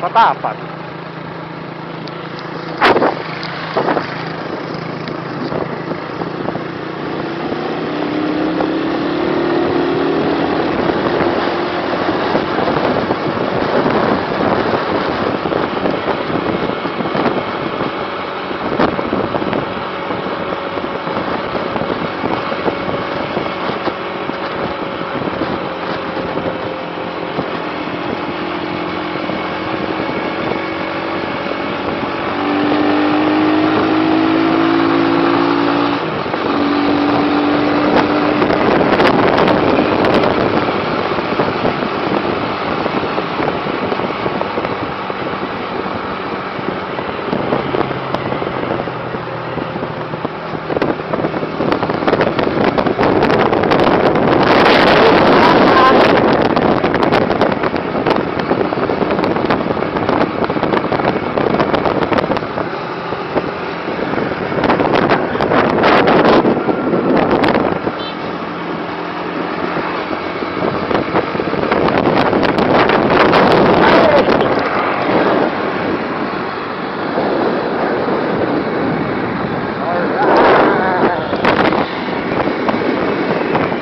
Só dá, Fábio.